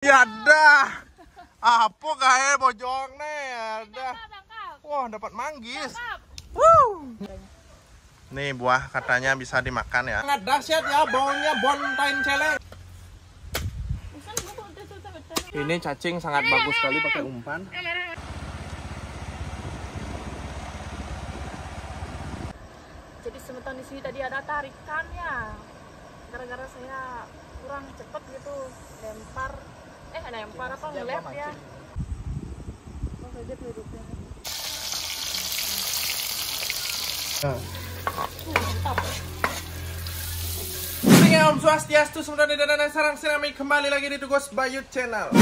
Ya dah. Apa kae bojong nih? Ada. Wah, dapat manggis. Wuh. Nih buah katanya bisa dimakan ya. Sangat dahsyat ya baunya bontain celeng. Ini cacing sangat bagus sekali pakai umpan. Jadi semeton di sini tadi ada tarikannya. Gara-gara saya kurang cepet gitu lempar eh lempar apa ngelep ya. Oh, duduknya. Oke, Om Swastiastu, semoga dan sarang sinami kembali lagi di Tugos Bayu Channel.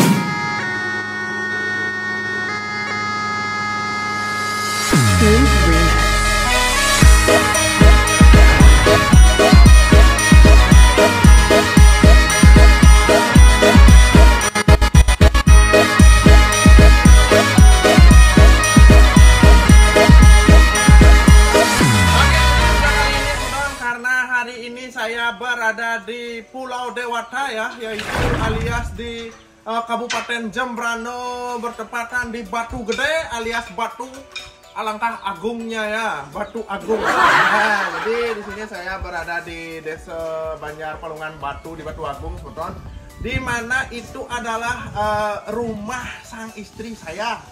Ya, yaitu alias di eh, Kabupaten Jembrano bertepatan di Batu Gede alias Batu alangkah agungnya ya, Batu Agung. Nah, jadi di sini saya berada di Desa Banjar Palungan Batu di Batu Agung, sebetulnya. Di mana itu adalah eh, rumah sang istri saya.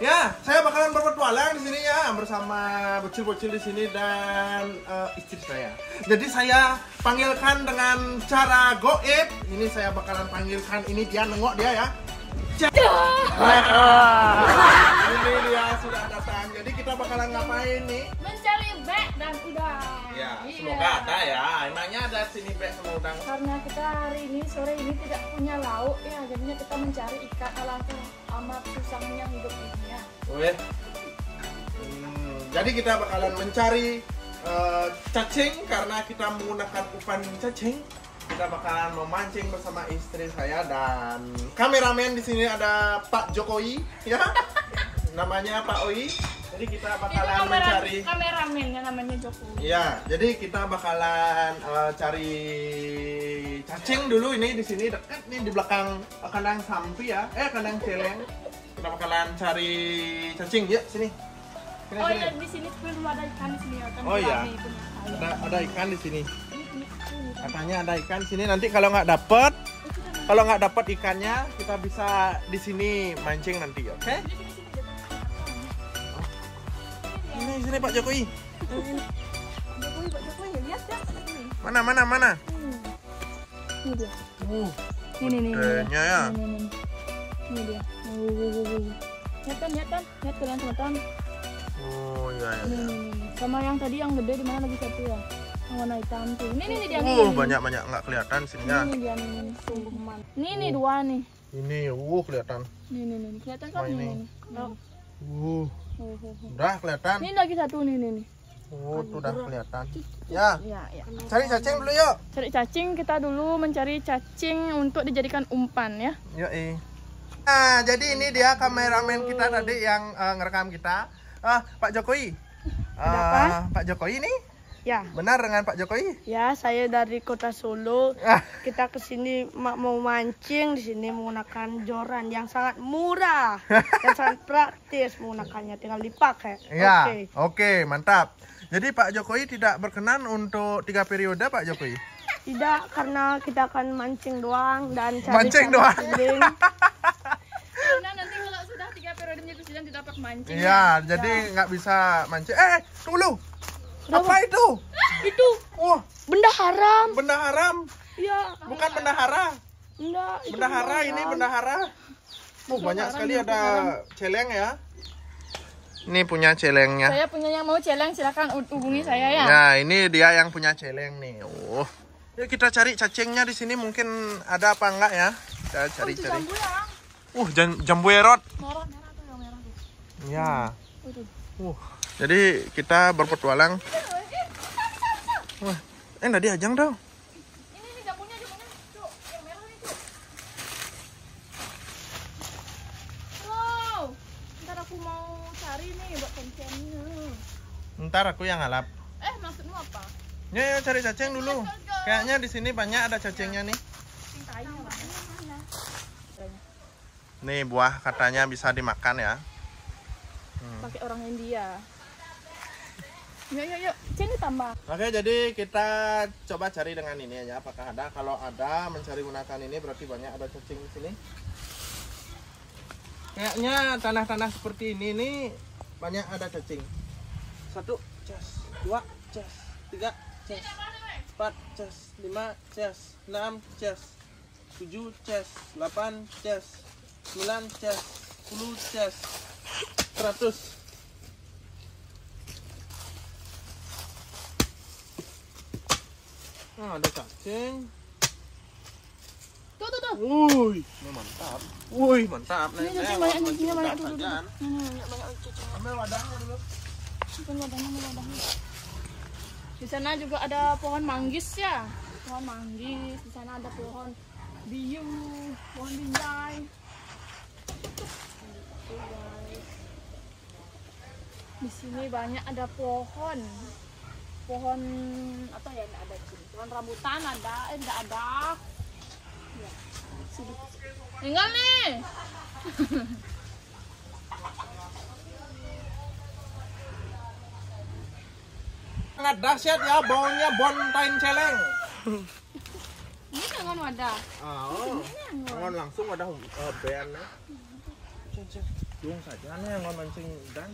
Ya, saya bakalan berpetualang di sini ya bersama bocil-bocil di sini dan eh, istri saya. Jadi saya panggilkan dengan cara goib. Ini saya bakalan panggilkan ini dia nengok dia ya. Ini dia sudah datang. Jadi kita bakalan ngapain nih? Mencari bek dan udang. Ya, Iya. semoga ada ya. Emangnya ada sini bek sama udang. Karena kita hari ini sore ini tidak punya lauk ya, jadinya kita mencari ikan alangkah amat susahnya hidup ini ya. Weh. Hmm, jadi kita bakalan mencari eh, cacing karena kita menggunakan umpan cacing. Kita bakalan memancing bersama istri saya dan kameramen di sini ada Pak Jokowi ya. Namanya Pak Oi. Jadi kita Itu bakalan kamera, mencari kameramennya namanya Jokowi. Iya, jadi kita bakalan eh, cari cacing dulu ini di sini dekat nih di belakang kandang sampi ya. Eh kandang celeng. Kita bakalan cari cacing. Yuk sini. Sini, Oh iya di sini dulu ada ikan di sini ya kan Oh, iya. Ada ada ikan di sini. ini, ini, ini. Katanya ada ikan sini. Nanti kalau nggak dapet, kalau nggak dapet ikannya, kita bisa di sini mancing nanti, oke? Ini sini Pak Jokowi. Jokowi, Pak Jokowi, lihat ya. Ini. Mana mana mana? Hmm. Ini dia. Uh, Ini nih. ya. Ini, ini, ini. Ini dia. Uh. Lihat kan, lihat kan, lihat kalian teman-teman. Oh iya iya. Ini, ini, ini. Sama yang tadi yang gede di mana lagi satu ya? Yang warna hitam tuh. Ini nih dia. Uh, banyak banyak nggak kelihatan sininya. Ini dia nih, sungguhan. Ini nih dua nih. Ini, uh kelihatan. Nih, nih. Kelihatan kan ini. nih. Oh, Uh, oh, oh, oh. udah kelihatan. Ini lagi satu nih, nih, nih. Uh, tuh udah kelihatan. Ya, Ya, ya. cari cacing dulu yuk. Cari cacing, kita dulu mencari cacing untuk dijadikan umpan ya. Yuk, eh. Nah, jadi ini dia kameramen kita tadi yang eh, ngerekam kita. Ah, Pak Jokowi. Apa? Pak Jokowi nih Ya. benar dengan Pak Jokowi? Ya, saya dari kota Solo. Ah, Kita ke sini ma- mau mancing di sini menggunakan joran yang sangat murah dan sangat praktis menggunakannya tinggal dipakai. Iya. Oke. Oke, mantap. Jadi Pak Jokowi tidak berkenan untuk tiga periode Pak Jokowi. Tidak karena kita akan mancing doang dan cari Mancing doang. Karena nanti kalau sudah tiga periode menjadi presiden tidak dapat mancing. Iya, jadi nggak bisa mancing. Eh, tunggu. Apa itu? Itu Wah, benda haram. benda haram. Ya, Bukan bendahara. benda Bendahara benda ini haram. bendahara. Oh, banyak sekali ada celeng ya. Ini punya celengnya. Saya punya yang mau celeng silakan hubungi saya ya. Nah, ini dia yang punya celeng nih. Oh. Yuk kita cari cacingnya di sini mungkin ada apa enggak ya? Kita Oh, cari-cari. jambu ya. Uh, jam- jambu erot. Merah merah tuh yang merah tuh. Ya. Oh. Uh. Jadi kita berpetualang. Wah, eh enggak diajang dong. Ntar aku mau cari nih buat kontennya. Ntar aku yang ngalap. Eh, maksudmu apa? Ya, ya cari cacing dulu. Kayaknya di sini banyak ada cacingnya nih. Nih buah katanya bisa dimakan ya. pakai orang India yuk yuk yuk. Sini tambah. Oke, jadi kita coba cari dengan ini aja. Apakah ada. Kalau ada mencari gunakan ini berarti banyak ada cacing di sini. Kayaknya tanah-tanah seperti ini nih banyak ada cacing. Satu, cas, dua, cas, tiga, cas, empat, cas, lima, cas, enam, cas, tujuh, cas, delapan, cas, sembilan, cas, sepuluh, cas, seratus. Ah, ada cacing. tuh tuh tuh Wuih, mantap. Wuih, mantap. ini Nih, cacing banyak cacingnya banyak tuh banyak banyak cacing Ambil wadahnya dulu. Bukan wadahnya, ini wadahnya. Di sana juga ada pohon manggis ya. Pohon manggis, di sana ada pohon biu, pohon binjai. Di sini banyak ada pohon. Pohon apa ya ada sini. Pohon rambutan ada, eh enggak ada. Ya. Sini. Tinggal nih. Sangat dahsyat ya baunya bontain celeng. Ini jangan wadah. Oh, langsung ada uh, band ya. Cek, cek. Dung saja nih yang mancing udang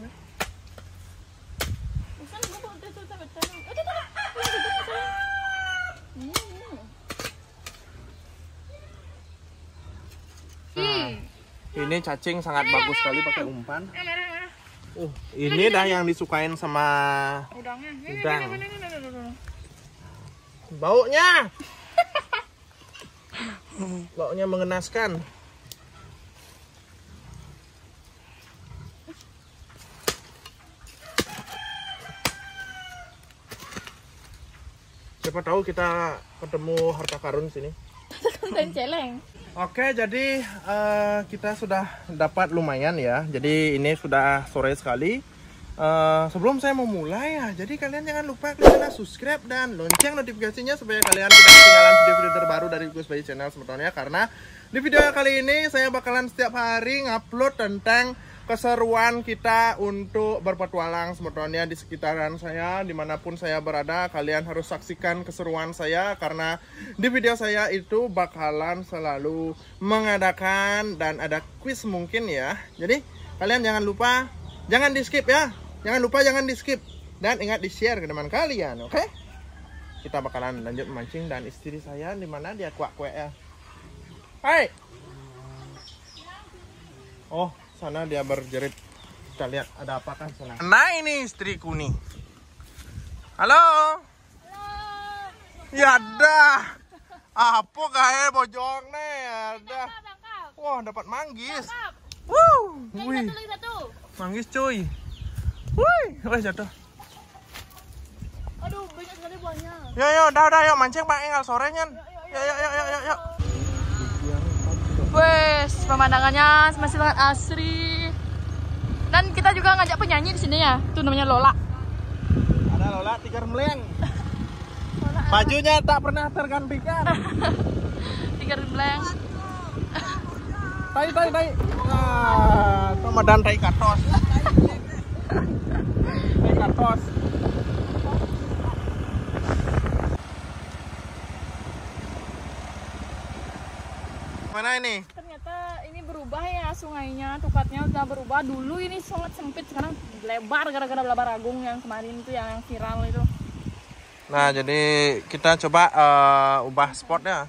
Nah, ini cacing sangat bagus sekali pakai umpan. Eh. Uh, ini dah yang disukain sama Udang. baunya. Baunya mengenaskan. Siapa tahu kita ketemu harta karun sini. Dan celeng. Oke, jadi eh, kita sudah dapat lumayan ya. Jadi ini sudah sore sekali. Eh, sebelum saya mau mulai ya, jadi kalian jangan lupa klik subscribe dan lonceng notifikasinya supaya kalian tidak ketinggalan video-video terbaru dari Gus Bayi Channel sebetulnya karena di video kali ini saya bakalan setiap hari ngupload tentang keseruan kita untuk berpetualang sebetulnya di sekitaran saya di mana pun saya berada kalian harus saksikan keseruan saya karena di video saya itu bakalan selalu mengadakan dan ada quiz mungkin ya. Jadi kalian jangan lupa jangan di skip ya. Jangan lupa jangan di skip dan ingat di share ke teman kalian oke? Kita bakalan lanjut memancing dan istri saya di mana dia kuak kuak ya. Hai! Oh, sana dia berjerit. Kita lihat ada apakah sana. Nah, ini istriku nih. Halo. Ya dah. Apa kayak bojong nih? Ada. Wah, dapat manggis. wih, satu. manggis cuy. Wih, wih jatuh. Aduh, banyak sekali buahnya. Yo yo, dah dah yuk mancing Pak Enggal sorenya. Yuk yuk yuk yuk yuk. Wes, pemandangannya masih sangat asri. Dan kita juga ngajak penyanyi di sini ya. Itu namanya Lola. Ada Lola tiga meleng. Bajunya tak pernah tergantikan. Tiga rembleng. Tai tai tai. Ah, Ramadan tai katos. Tai katos. Mana ini? Ternyata ini berubah ya sungainya, tukatnya udah berubah. Dulu ini sangat sempit, sekarang lebar gara-gara Belabar Agung yang kemarin itu yang viral itu. Nah, jadi kita coba eh, ubah spotnya.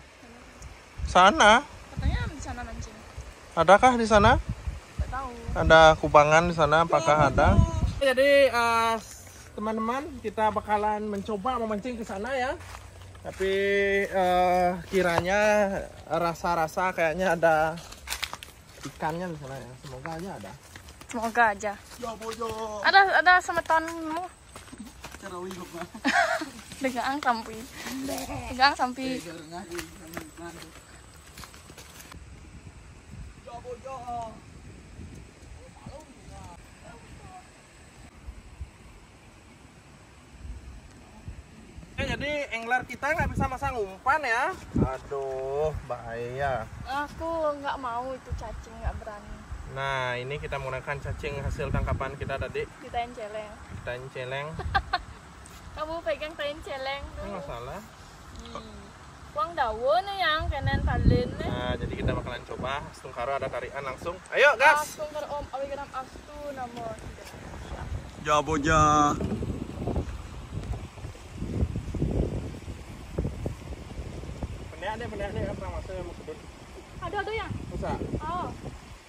Sana, Katanya di sana mancing. adakah di sana? Gak tahu. Ada kubangan di sana, apakah ada? Jadi eh, teman-teman kita bakalan mencoba memancing ke sana ya. Tapi eh, kiranya rasa-rasa kayaknya ada ikannya di sana ya. Semoga aja ada. Semoga aja. Ya bojo. Ada ada semetonmu. Degang sampai. Degang sampai. Oke, jadi angler kita nggak bisa masang umpan ya. Aduh, bahaya. Aku nggak mau itu cacing, nggak berani. Nah, ini kita menggunakan cacing hasil tangkapan kita tadi. Ditain celeng. Kita celeng. Kamu pegang tain celeng tuh. Nggak salah. Ih, Uang daun nih yang kenen talin nih. Nah, jadi kita bakalan coba. Tungkaro ada tarian langsung. Ayo, gas. Langsung ke om, awi kenam astu namun. Jaboja. Pendek mau? Ada ada yang. Bisa? Oh,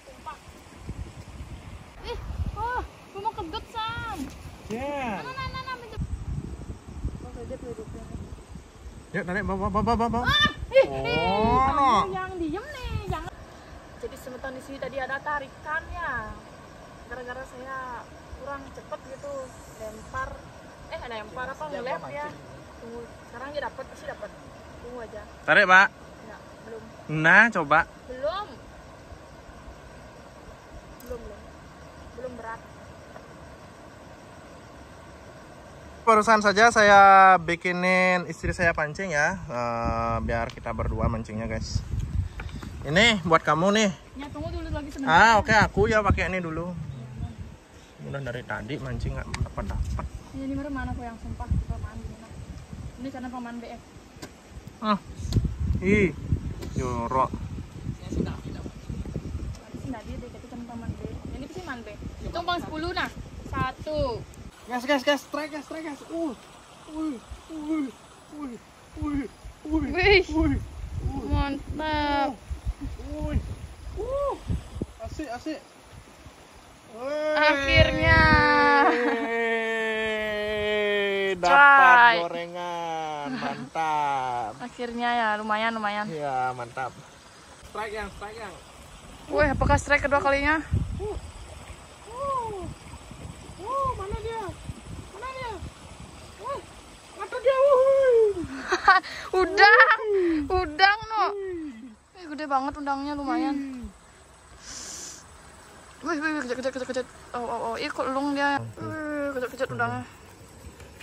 tumpah. Ih, oh, gue mau kedut san. Ya. Nah, nah, nah, nah. Oh, duduknya. Yuk, tarik. Bawa, bawa, bawa, bawa. Ah, ih, Oh, ih, kamu no. yang diem nih, jangan. Jadi semeton di sini tadi ada tarikannya. Gara-gara saya kurang cepet gitu, lempar. Eh, lempar apa ngelep ya? Tunggu, sekarang dia dapat, pasti dapat. Aja. Tarik, Pak. Enggak, belum. Nah, coba. Belum. Belum, belum. Belum berat. Barusan saja saya bikinin istri saya pancing ya, Eh, biar kita berdua mancingnya guys. Ini buat kamu nih. Ya, tunggu dulu lagi sebentar. Ah oke aku ya pakai ini dulu. Udah dari tadi mancing nggak dapat dapat. Ini mana aku yang sumpah paman? Ini karena paman BF. Ah, ih, jorok. Hitung bang 10 nah. Satu. Gas gas gas, strike gas strike gas. Uh, uh, uh, uh, uh, uh, mantap. uh, uh, asik asik. Akhirnya. Dapat gorengan. Akhirnya ya lumayan lumayan. Iya mantap. Strike yang strike yang. Wih, apakah strike kedua kalinya? Uh, uh, mana dia? Mana dia? Uh, mata dia. Uh. udang, udang no. Eh, gede banget udangnya lumayan. Wih, wih, wih, kejut, kejut, kejut. Oh, oh, oh, kok lung dia. Wih, kejut, kejut udangnya.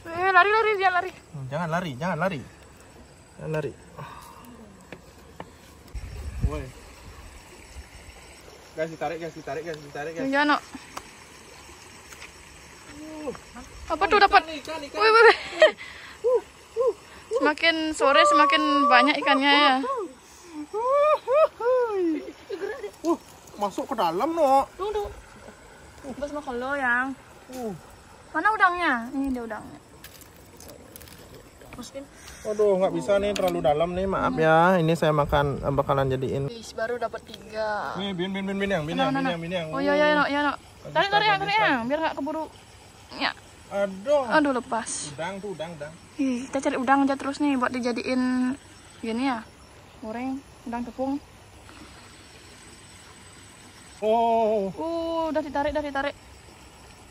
Eh, lari, lari, dia lari. Jangan lari, jangan lari. Jangan lari. Woi. Gas ditarik, gas ditarik, gas ditarik, gas. Iya, no. Apa tuh dapat? Ikan, ikan, Wih, wih, wih. Semakin sore semakin banyak ikannya ya. Uh, masuk ke dalam, no. Tunggu, tunggu. Bos mau kalau yang. Uh. Mana udangnya? Ini dia udangnya. Masukin. Waduh, nggak bisa nih terlalu dalam nih, maaf ya. Ini saya makan eh, bakalan jadiin. Wih, baru dapat tiga. Nih, bin bin bin bin yang, bin yang, bin yang, bin yang. Oh iya iya no, iya no. Tarik tarik yang, tarik yang, biar nggak keburu. Ya, Aduh. aduh lepas. Udang tuh, udang, udang. Ih, kita cari udang aja terus nih buat dijadiin gini ya. Goreng, udang tepung. Oh, Uh, udah ditarik, udah ditarik.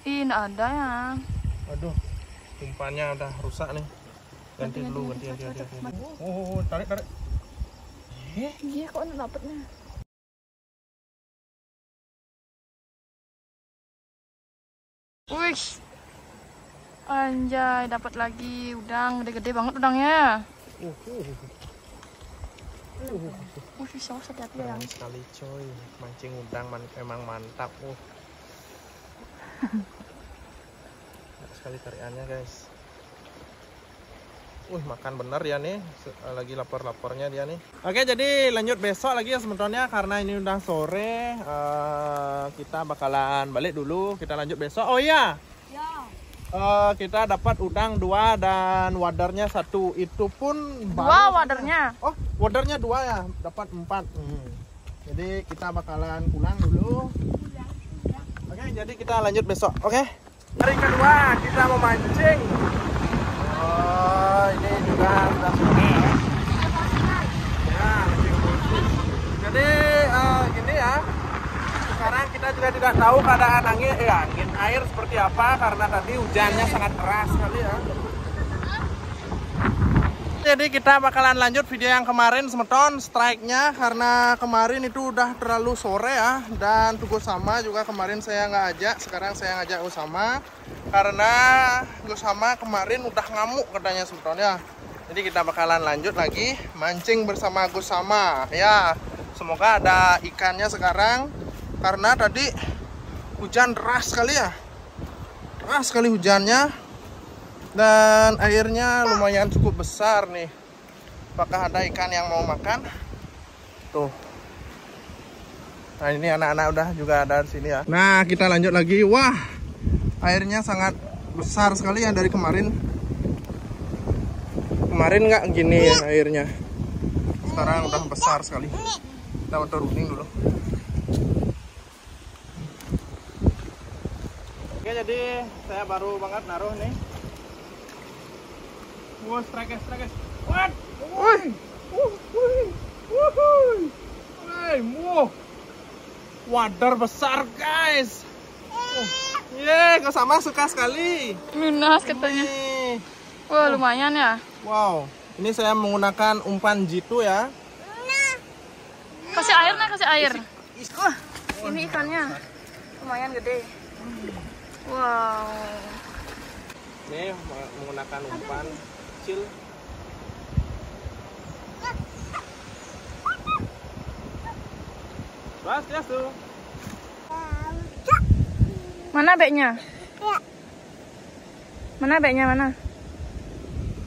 Ih, ada ya. aduh. Umpannya udah rusak nih. Ganti dulu, ganti, ganti, ganti, ganti. Oh, oh, tarik, tarik. Eh, Iya, kok nggak dapetnya? Wih, anjay, dapat lagi udang, gede-gede banget udangnya. uh, uh. Wih, saus hati-hati ya. Sekali coy, mancing udang man emang mantap. Uh. Enak sekali tariannya guys. Wih makan bener ya nih, Se- lagi lapar-laparnya dia nih. Oke jadi lanjut besok lagi ya sebenarnya karena ini udah sore. eh, kita bakalan balik dulu, kita lanjut besok. Oh iya, Ya. eh, kita dapat udang dua dan wadarnya satu. Itu pun Dua baru- wadernya. Oh, wadernya dua ya, dapat empat. Hmm. Jadi kita bakalan pulang dulu. Oke, jadi kita lanjut besok. Oke. Hari kedua kita mau mancing. Oh, ini juga sudah sore ya. Ya. Jadi eh, gini ya. Sekarang kita juga tidak tahu keadaan angin, eh, angin air seperti apa karena tadi hujannya sangat deras sekali ya. Jadi kita bakalan lanjut video yang kemarin semeton strike-nya. Karena kemarin itu udah terlalu sore ya. Dan Tugu Sama juga kemarin saya nggak ajak. Sekarang saya ngajak Usama karena Usama kemarin udah ngamuk katanya semeton ya. Jadi kita bakalan lanjut lagi mancing bersama Gus sama. Ya. Semoga ada ikannya sekarang. Karena tadi hujan deras sekali ya. Deras sekali hujannya dan airnya lumayan cukup besar nih. Apakah ada ikan yang mau makan? Tuh. Nah ini anak-anak udah juga ada di sini ya. Nah kita lanjut lagi. Wah airnya sangat besar sekali ya dari kemarin kemarin nggak gini ya airnya sekarang udah besar sekali kita turunin dulu oke jadi saya baru banget naruh nih Wah, strike strike What? Woi. Wuh. Wuhui. Hai, wow. Wader besar, guys. Oh. Ye, kau sama suka sekali. Lunas katanya. Nih. Wah, lumayan ya. Wow, ini saya menggunakan umpan jitu ya. Kasih air nah, kasih air. Wah, ini ikannya lumayan gede. Wow. Ini menggunakan umpan kecil. Bas, ya tuh. Mana beknya? Mana beknya mana?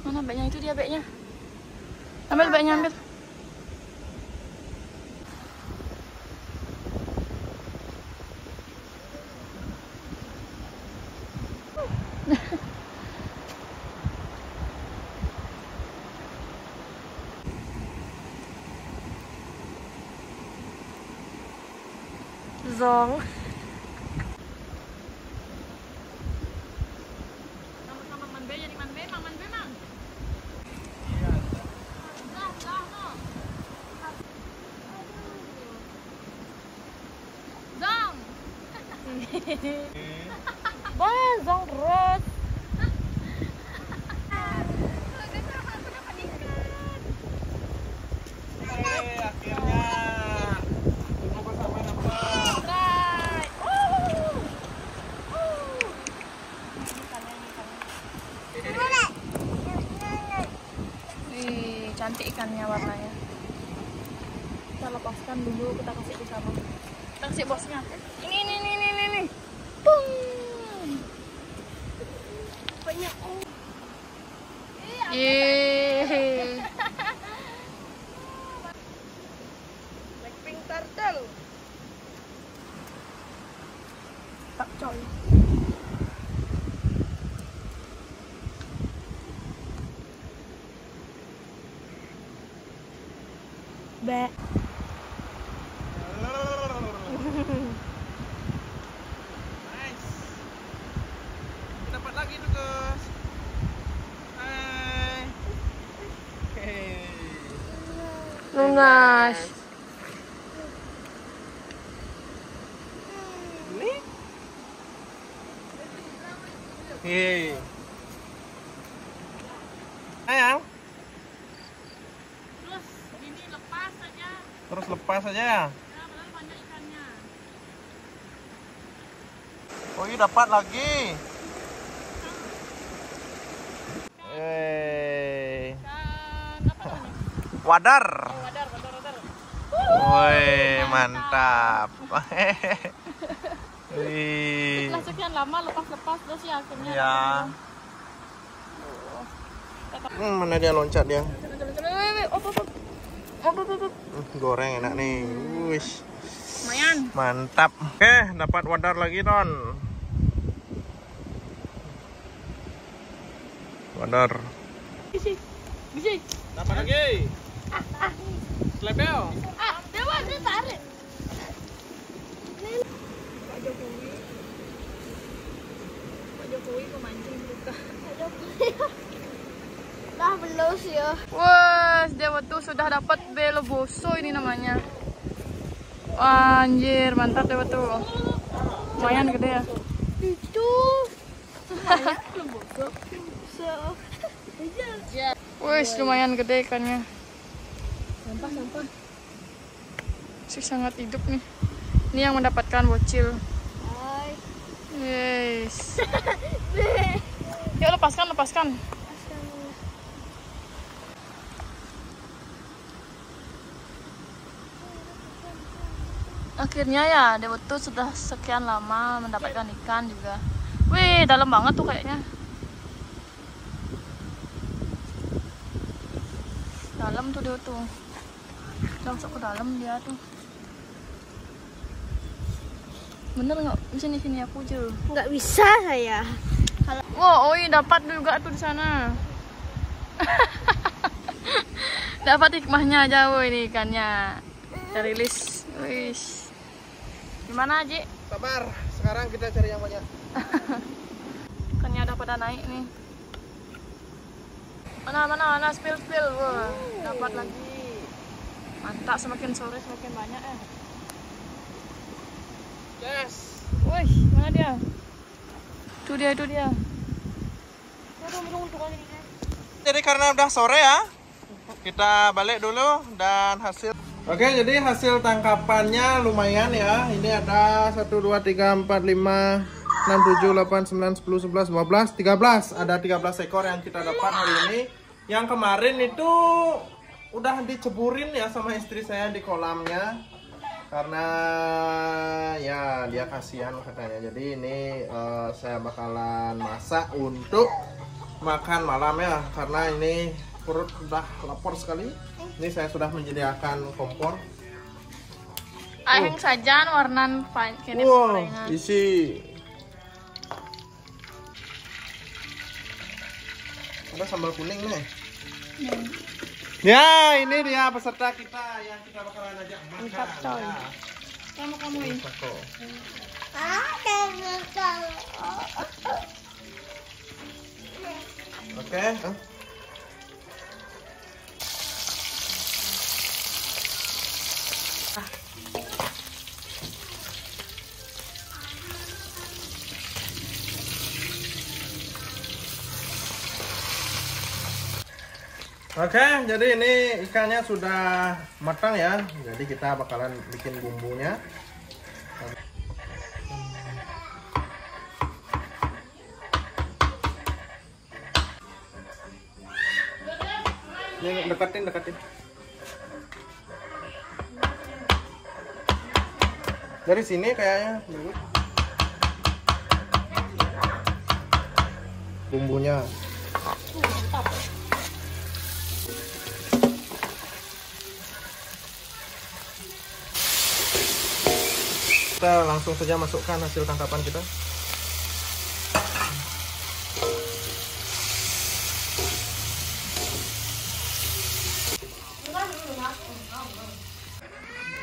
Mana beknya itu dia beknya. Ambil beknya ambil. con. Kita kasih bosnya. Ini, ini, ini, ini, ini, ini. Pung. Banyak. Yeay. Blackpink turtle. Tak coy. Be. Nice. Dapat lagi tuh, Gus. Hai. Hei. Lunas. Ini. Hei. Sayang, Terus ini lepas saja. terus lepas aja ya. Oh, ini dapat lagi. Namanya? Wadar. Oh, wadar, wadar, wadar. Woi, mantap. Wih. Setelah sekian lama lepas-lepas terus ya akhirnya. Ya. Hmm, mana dia loncat dia? Op, op, op. Op, op, op, op. Goreng enak nih. Wush. Lumayan. Mantap. Oke, dapat wadar lagi, Ton. Wadar. Bisi. Bisi. Dapat lagi. Slebel. Ah, dewa dia tarik. Pak Jokowi. Pak Jokowi pemancing buka. Dah belus ya. Wah, dewa tuh sudah dapat belo boso ini namanya. Wah, anjir, mantap dewa tuh. Lumayan gede ya. Itu. So. Wih, lumayan gede ikannya. Sampah sampah. Sih sangat hidup nih. Ini yang mendapatkan bocil. Hai. Yes. Yuk lepaskan, lepaskan. Akhirnya ya, dia betul sudah sekian lama mendapatkan ikan juga. Wih, dalam banget tuh kayaknya. Dalam tuh dia tuh. Langsung ke dalam dia tuh. Bener nggak? Sini sini aku aja. Nggak bisa saya. Wow, oi dapat juga tuh di sana. dapat hikmahnya aja woi ini ikannya. Terilis. Wis. Gimana, Ji? Sabar, sekarang kita cari yang banyak. Ikannya udah pada naik nih. Mana mana mana spill spill. Wah, dapat lagi. Mantap semakin sore semakin banyak ya. Yes. Wih, mana dia? Itu dia, itu dia. Jadi karena udah sore ya, kita balik dulu dan hasil. Oke, jadi hasil tangkapannya lumayan ya. Ini ada 1 2 3 4 5 6 7 8 9 10 11 12 13. Ada 13 ekor yang kita dapat hari ini. Yang kemarin itu udah diceburin ya sama istri saya di kolamnya. Karena ya dia kasihan katanya. Jadi ini eh, saya bakalan masak untuk makan malam ya. Karena ini perut udah lapar sekali. Ini saya sudah menyediakan kompor. Aheng saja warna kene wow gorengan. isi. Ada sambal kuning nih ya ini dia peserta kita yang kita bakalan ajak makan ya. Kamu kamu ini. Sako. oke Hah? Oke, jadi ini ikannya sudah matang ya. Jadi kita bakalan bikin bumbunya. Ini deketin, deketin. Dari sini kayaknya. Bumbunya. Kita langsung saja masukkan hasil tangkapan kita.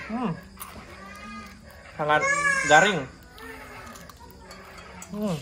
Hmm. Sangat garing. Hmm.